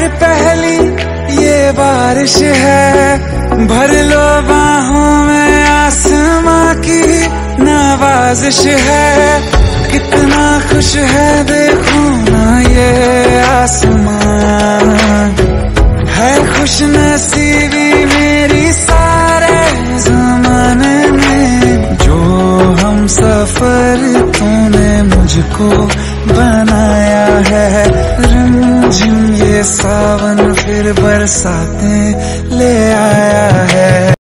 और पहली ये बारिश है, भर लो बाहों में आसमां की नवाजिश है। कितना खुश है देखो ना ये आसमान। है खुश नसीबी मेरी सारे जमाने में, जो हम सफ़र तूने मुझको ये सावन फिर बरसाते ले है